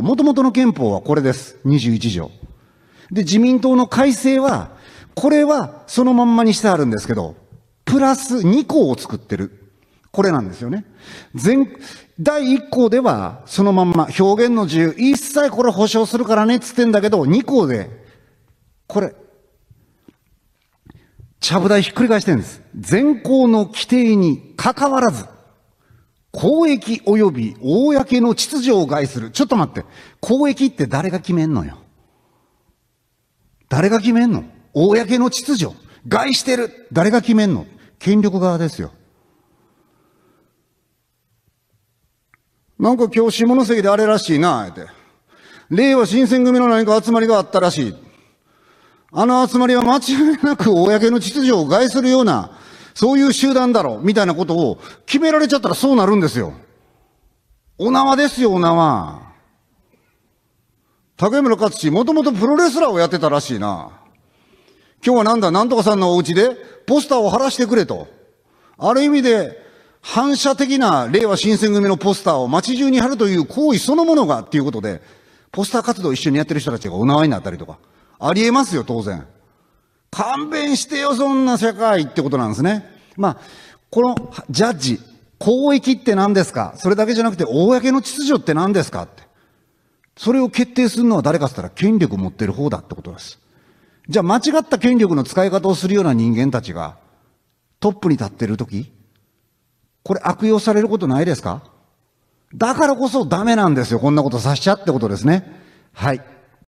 もともとの憲法はこれです。21条。で、自民党の改正は、これはそのまんまにしてあるんですけど、プラス2項を作ってる。これなんですよね。前、第1項ではそのまんま表現の自由、一切これ保障するからねっつってんだけど、2項で、これ、ちゃぶ台ひっくり返してるんです。全項の規定に関わらず、公益及び公の秩序を害する。ちょっと待って。公益って誰が決めんのよ？誰が決めんの？公の秩序。害してる。誰が決めんの？権力側ですよ。なんか今日下関であれらしいな、って。令和新選組の何か集まりがあったらしい。あの集まりは間違いなく公の秩序を害するような、そういう集団だろ、みたいなことを決められちゃったらそうなるんですよ。お縄ですよ、お縄。竹村勝志、もともとプロレスラーをやってたらしいな。今日はなんだ、なんとかさんのお家でポスターを貼らしてくれと。ある意味で、反射的な令和新選組のポスターを街中に貼るという行為そのものがっていうことで、ポスター活動を一緒にやってる人たちがお縄になったりとか。ありえますよ、当然。勘弁してよ、そんな社会ってことなんですね。まあ、このジャッジ、公益って何ですか？それだけじゃなくて、公の秩序って何ですかって。それを決定するのは誰かって言ったら、権力を持ってる方だってことです。じゃあ、間違った権力の使い方をするような人間たちが、トップに立ってるとき、これ悪用されることないですか？だからこそダメなんですよ。こんなことさしちゃってことですね。はい。